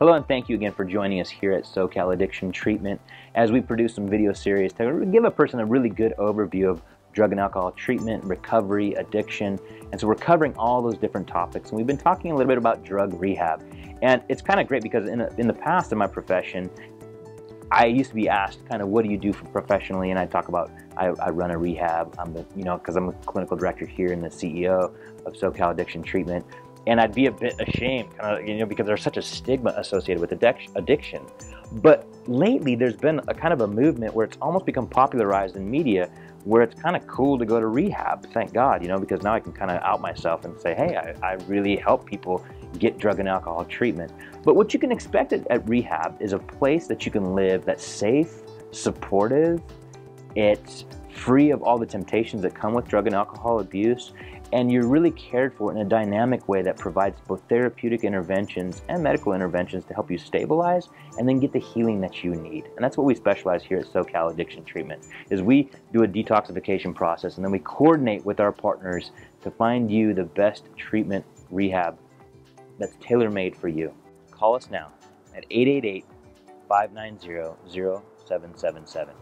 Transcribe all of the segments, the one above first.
Hello and thank you again for joining us here at SoCal Addiction Treatment as we produce some video series to give a person a really good overview of drug and alcohol treatment, recovery, addiction. And so we're covering all those different topics. And we've been talking a little bit about drug rehab. And it's kind of great because in, in the past in my profession, I used to be asked kind of what do you do for professionally, and I talk about I, I run a rehab. I'm the you know because I'm a clinical director here and the CEO of SoCal Addiction Treatment and I'd be a bit ashamed, kind of, you know, because there's such a stigma associated with addiction. But lately, there's been a kind of a movement where it's almost become popularized in media, where it's kind of cool to go to rehab. Thank God, you know, because now I can kind of out myself and say, hey, I, I really help people get drug and alcohol treatment. But what you can expect at, at rehab is a place that you can live that's safe, supportive, it's free of all the temptations that come with drug and alcohol abuse, and you're really cared for in a dynamic way that provides both therapeutic interventions and medical interventions to help you stabilize and then get the healing that you need. And that's what we specialize here at SoCal Addiction Treatment is we do a detoxification process and then we coordinate with our partners to find you the best treatment rehab that's tailor-made for you. Call us now at 888-590-0777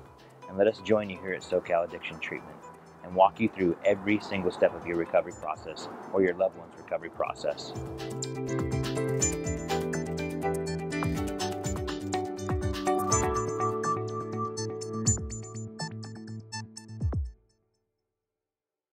and let us join you here at SoCal Addiction Treatment and walk you through every single step of your recovery process or your loved one's recovery process.